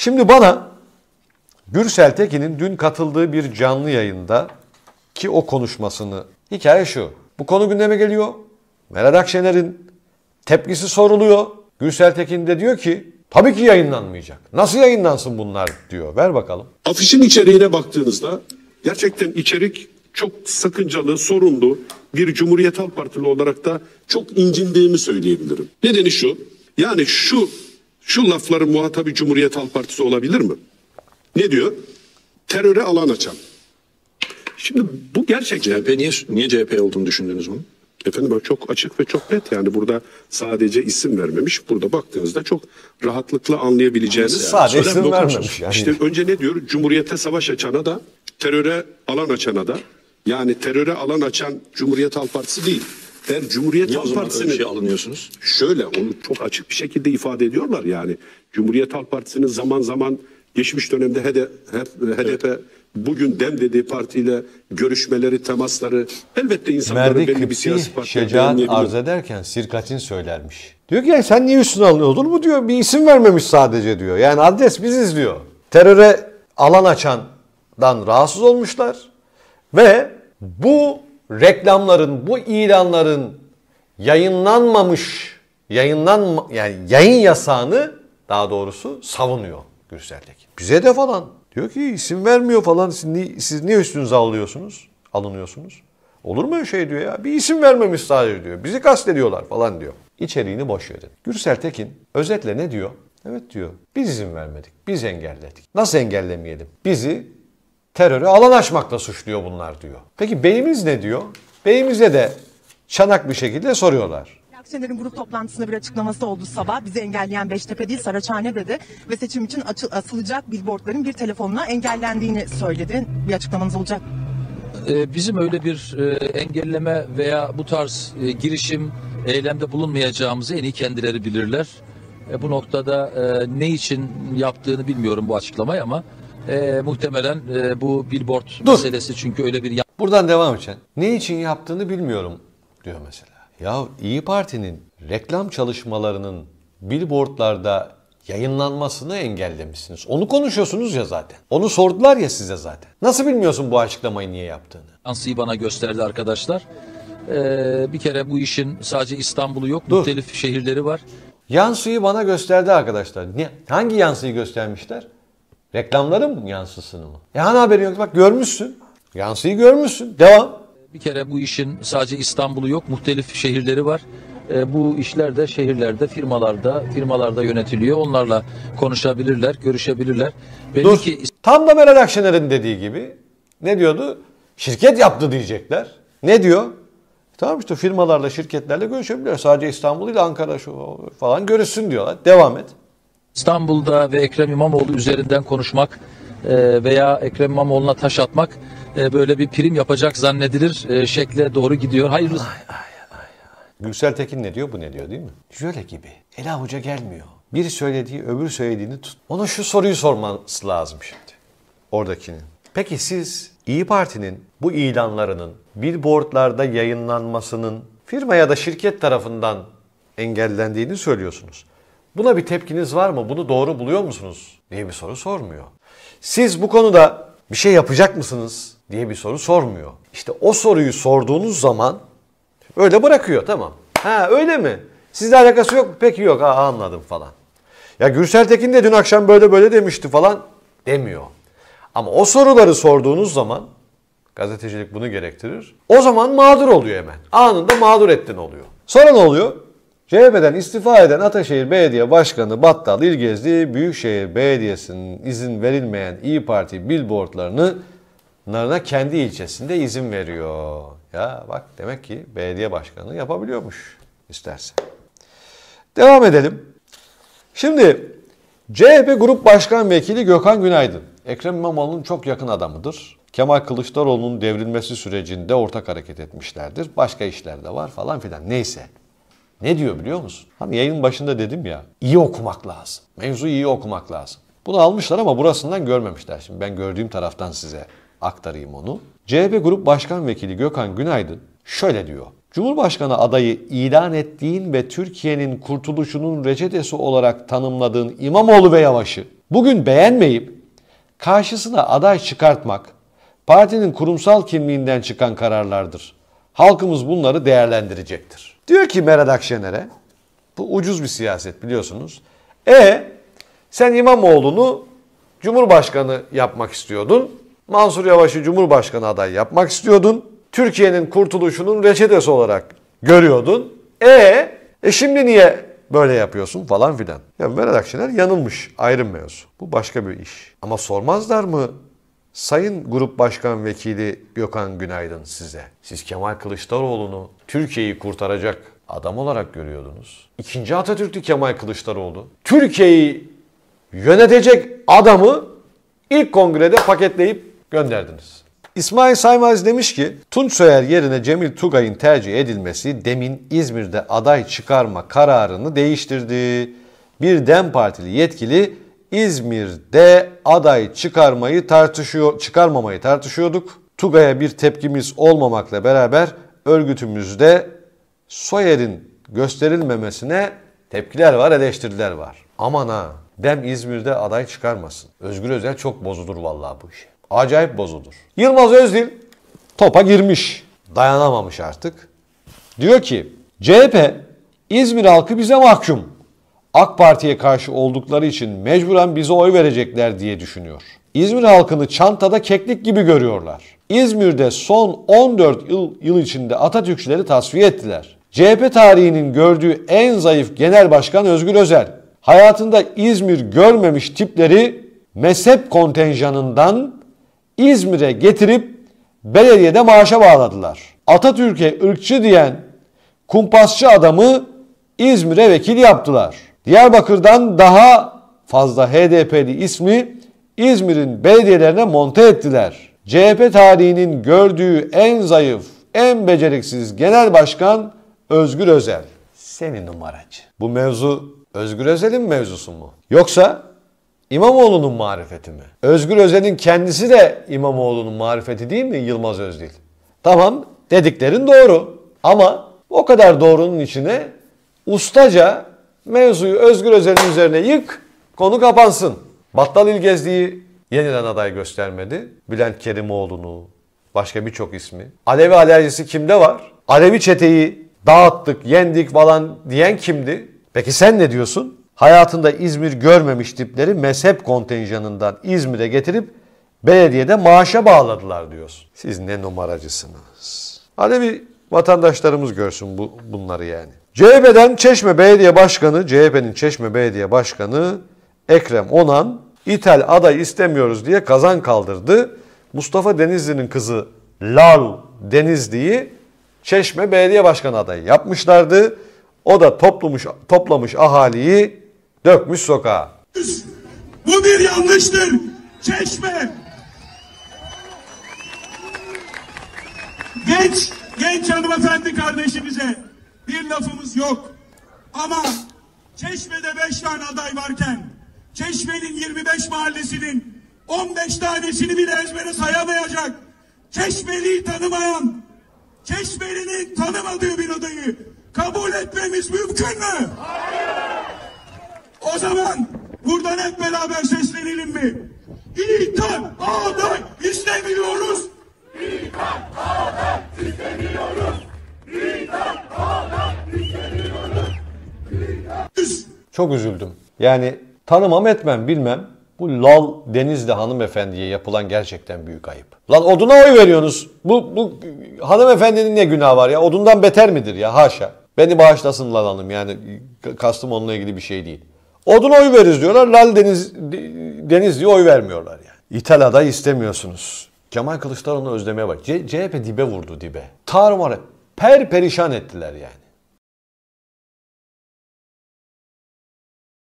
Şimdi bana Gürsel Tekin'in dün katıldığı bir canlı yayında ki o konuşmasını hikaye şu. Bu konu gündeme geliyor. Meral Akşener'in tepkisi soruluyor. Gürsel Tekin de diyor ki tabii ki yayınlanmayacak. Nasıl yayınlansın bunlar diyor. Ver bakalım. Afişin içeriğine baktığınızda gerçekten içerik çok sakıncalı, sorunlu bir Cumhuriyet Halk Partili olarak da çok incindiğimi söyleyebilirim. Nedeni şu, yani şu şu lafların muhatabı Cumhuriyet Halk Partisi olabilir mi? Ne diyor? Teröre alan açan. Şimdi bu gerçekten... CHP niye, niye CHP olduğunu düşündünüz mü? Efendim bak çok açık ve çok net yani burada sadece isim vermemiş. Burada baktığınızda çok rahatlıkla anlayabileceğiniz Sadece söylem isim vermemiş yani. İşte önce ne diyor? Cumhuriyete savaş açana da teröre alan açana da yani teröre alan açan Cumhuriyet Halk Partisi değil. Eğer Cumhuriyet Niye Halk Partisi'nin şey alınıyorsunuz? şöyle onu çok açık bir şekilde ifade ediyorlar yani. Cumhuriyet Halk Partisi'nin zaman zaman geçmiş dönemde HDP, HDP bugün DEM dediği partiyle görüşmeleri, temasları elbette insanların Merdi belli bir siyasi partiye şecaat arz ederken sirkatin söylermiş. Diyor ki yani sen niye üstüne alıyorsun? Olur mu diyor. Bir isim vermemiş sadece diyor. Yani adres biziz diyor. Teröre alan açandan rahatsız olmuşlar. Ve bu reklamların, bu ilanların yayınlanmamış, yayınlan yani yayın yasağını daha doğrusu savunuyor Gürsel Tekin. Bize de falan. Diyor ki isim vermiyor falan. Siz, ni- siz niye üstünüze alıyorsunuz? Alınıyorsunuz. Olur mu öyle şey diyor ya. Bir isim vermemiş sadece diyor. Bizi kastediyorlar falan diyor. İçeriğini boş verin. Gürsel Tekin özetle ne diyor? Evet diyor. Biz izin vermedik. Biz engelledik. Nasıl engellemeyelim? Bizi teröre alan açmakla suçluyor bunlar diyor. Peki beyimiz ne diyor? Beyimize de çanak bir şekilde soruyorlar. Akşener'in grup toplantısında bir açıklaması oldu sabah. Bizi engelleyen Beştepe değil Saraçhane dedi. Ve seçim için asılacak billboardların bir telefonla engellendiğini söyledi. Bir açıklamanız olacak. Ee, Bizim öyle bir e, engelleme veya bu tarz e, girişim, eylemde bulunmayacağımızı en iyi kendileri bilirler. E, Bu noktada ne için yaptığını bilmiyorum bu açıklamayı ama e, muhtemelen e, bu billboard Dur. meselesi çünkü öyle bir Buradan devam edeceksin. Ne için yaptığını bilmiyorum diyor mesela. Ya İyi Parti'nin reklam çalışmalarının billboardlarda yayınlanmasını engellemişsiniz. Onu konuşuyorsunuz ya zaten. Onu sordular ya size zaten. Nasıl bilmiyorsun bu açıklamayı niye yaptığını? yansıyı bana gösterdi arkadaşlar. E, Bir kere bu işin sadece İstanbul'u yok, Dur. muhtelif şehirleri var. Yansıyı bana gösterdi arkadaşlar. Niye? Hangi yansıyı göstermişler? Reklamların yansısını mı? Ya hani haberin yok? Bak görmüşsün. Yansıyı görmüşsün. Devam. Bir kere bu işin sadece İstanbul'u yok, muhtelif şehirleri var. E, bu işler de şehirlerde, firmalarda, firmalarda yönetiliyor. Onlarla konuşabilirler, görüşebilirler. Belli Dur. ki Tam da Meral Akşener'in dediği gibi. Ne diyordu? Şirket yaptı diyecekler. Ne diyor? Tamam işte firmalarla, şirketlerle görüşebilirler. Sadece İstanbul değil Ankara şu falan görüşsün diyorlar. Devam et. İstanbul'da ve Ekrem İmamoğlu üzerinden konuşmak e, veya Ekrem İmamoğlu'na taş atmak e, böyle bir prim yapacak zannedilir e, şekle doğru gidiyor. Hayırlısı. Gürsel Tekin ne diyor? Bu ne diyor değil mi? Şöyle gibi. Ela Hoca gelmiyor. Biri söylediği öbürü söylediğini tut. Ona şu soruyu sorması lazım şimdi. Oradakinin. Peki siz İyi Parti'nin bu ilanlarının billboardlarda yayınlanmasının firma ya da şirket tarafından engellendiğini söylüyorsunuz. Buna bir tepkiniz var mı? Bunu doğru buluyor musunuz? diye bir soru sormuyor. Siz bu konuda bir şey yapacak mısınız diye bir soru sormuyor. İşte o soruyu sorduğunuz zaman Öyle bırakıyor tamam. Ha öyle mi? Sizle alakası yok mu? Peki yok ha anladım falan. Ya Gürsel Tekin de dün akşam böyle böyle demişti falan demiyor. Ama o soruları sorduğunuz zaman gazetecilik bunu gerektirir. O zaman mağdur oluyor hemen. Anında mağdur ettin oluyor. Sonra ne oluyor? CHP'den istifa eden Ataşehir Belediye Başkanı Battal İlgezli Büyükşehir Belediyesi'nin izin verilmeyen İyi Parti billboardlarını Narına kendi ilçesinde izin veriyor. Ya bak demek ki belediye başkanı yapabiliyormuş isterse. Devam edelim. Şimdi CHP Grup Başkan Vekili Gökhan Günaydın. Ekrem İmamoğlu'nun çok yakın adamıdır. Kemal Kılıçdaroğlu'nun devrilmesi sürecinde ortak hareket etmişlerdir. Başka işler de var falan filan. Neyse. Ne diyor biliyor musun? Hani yayının başında dedim ya iyi okumak lazım. Mevzu iyi okumak lazım. Bunu almışlar ama burasından görmemişler. Şimdi ben gördüğüm taraftan size aktarayım onu. CHP Grup Başkan Vekili Gökhan Günaydın şöyle diyor. Cumhurbaşkanı adayı ilan ettiğin ve Türkiye'nin kurtuluşunun reçetesi olarak tanımladığın İmamoğlu ve Yavaş'ı Bugün beğenmeyip karşısına aday çıkartmak partinin kurumsal kimliğinden çıkan kararlardır. Halkımız bunları değerlendirecektir. Diyor ki Meral Akşener'e, bu ucuz bir siyaset biliyorsunuz. E sen İmamoğlu'nu Cumhurbaşkanı yapmak istiyordun. Mansur Yavaş'ı Cumhurbaşkanı adayı yapmak istiyordun. Türkiye'nin kurtuluşunun reçetesi olarak görüyordun. E, e şimdi niye böyle yapıyorsun falan filan. Ya Meral Akşener yanılmış ayrı mevzu. Bu başka bir iş. Ama sormazlar mı Sayın Grup Başkan Vekili Gökhan Günaydın size. Siz Kemal Kılıçdaroğlu'nu Türkiye'yi kurtaracak adam olarak görüyordunuz. İkinci Atatürk'tü Kemal Kılıçdaroğlu. Türkiye'yi yönetecek adamı ilk kongrede paketleyip gönderdiniz. İsmail Saymaz demiş ki Tunç Soyer yerine Cemil Tugay'ın tercih edilmesi demin İzmir'de aday çıkarma kararını değiştirdi. Bir DEM Partili yetkili İzmir'de aday çıkarmayı tartışıyor, çıkarmamayı tartışıyorduk. Tugay'a bir tepkimiz olmamakla beraber örgütümüzde Soyer'in gösterilmemesine tepkiler var, eleştiriler var. Aman ha, Dem İzmir'de aday çıkarmasın. Özgür Özel çok bozulur vallahi bu işe. Acayip bozulur. Yılmaz Özdil topa girmiş. Dayanamamış artık. Diyor ki CHP İzmir halkı bize mahkum. AK Parti'ye karşı oldukları için mecburen bize oy verecekler diye düşünüyor. İzmir halkını çantada keklik gibi görüyorlar. İzmir'de son 14 yıl, yıl içinde Atatürkçüleri tasfiye ettiler. CHP tarihinin gördüğü en zayıf genel başkan Özgür Özel. Hayatında İzmir görmemiş tipleri mezhep kontenjanından İzmir'e getirip belediyede maaşa bağladılar. Atatürk'e ırkçı diyen kumpasçı adamı İzmir'e vekil yaptılar. Diyarbakır'dan daha fazla HDP'li ismi İzmir'in belediyelerine monte ettiler. CHP tarihinin gördüğü en zayıf, en beceriksiz genel başkan Özgür Özel. Seni numaracı. Bu mevzu Özgür Özel'in mevzusu mu? Yoksa İmamoğlu'nun marifeti mi? Özgür Özel'in kendisi de İmamoğlu'nun marifeti değil mi Yılmaz Özdil? Tamam dediklerin doğru ama o kadar doğrunun içine ustaca mevzuyu Özgür Özel'in üzerine yık konu kapansın. Battal İlgezdi'yi yeniden aday göstermedi. Bülent Kerimoğlu'nu, başka birçok ismi. Alevi alerjisi kimde var? Alevi çeteyi dağıttık, yendik falan diyen kimdi? Peki sen ne diyorsun? Hayatında İzmir görmemiş tipleri mezhep kontenjanından İzmir'e getirip belediyede maaşa bağladılar diyorsun. Siz ne numaracısınız? Alevi vatandaşlarımız görsün bu, bunları yani. CHP'den Çeşme Belediye Başkanı, CHP'nin Çeşme Belediye Başkanı Ekrem Onan İthal aday istemiyoruz diye kazan kaldırdı. Mustafa Denizli'nin kızı Lal Denizli'yi Çeşme Belediye Başkanı adayı yapmışlardı. O da toplamış, toplamış ahaliyi dökmüş sokağa. Bu bir yanlıştır. Çeşme. Genç, genç hanımefendi kardeşimize bir lafımız yok. Ama Çeşme'de beş tane aday varken Çeşme'nin 25 mahallesinin 15 tanesini bile ezbere sayamayacak. Çeşmeli'yi tanımayan, Çeşmeli'nin tanımadığı bir adayı kabul etmemiz mümkün mü? O zaman buradan hep beraber seslenelim mi? İlkan aday istemiyoruz. Çok üzüldüm. Yani tanımam etmem bilmem. Bu Lal Denizli hanımefendiye yapılan gerçekten büyük ayıp. Lan oduna oy veriyorsunuz. Bu, bu hanımefendinin ne günah var ya? Odundan beter midir ya? Haşa. Beni bağışlasın Lal Hanım yani kastım onunla ilgili bir şey değil. Oduna oy veririz diyorlar. Lal Deniz, Denizli'ye oy vermiyorlar yani. İthal aday istemiyorsunuz. Kemal Kılıçdaroğlu'nu özlemeye bak. C- CHP dibe vurdu dibe. Tarumara per perişan ettiler yani.